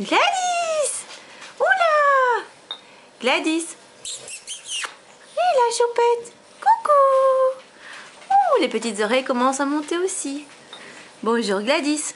Gladys Oula Gladys Et la choupette Coucou Oh, les petites oreilles commencent à monter aussi. Bonjour Gladys